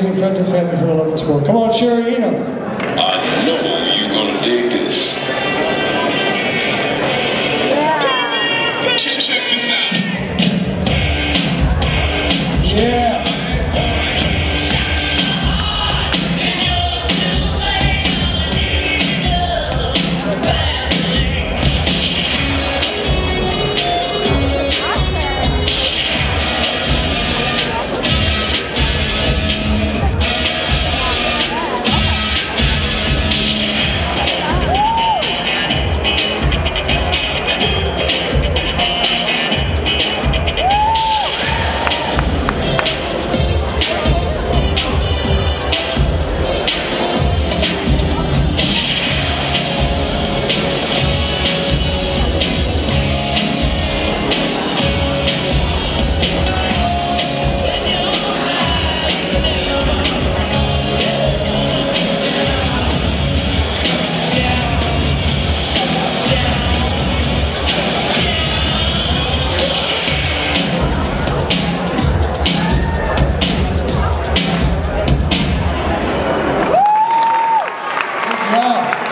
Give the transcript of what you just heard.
Friends and family for the love and support. Come on, Sherri Enos. I know you're gonna dig this. Yeah. Check this out. Wow.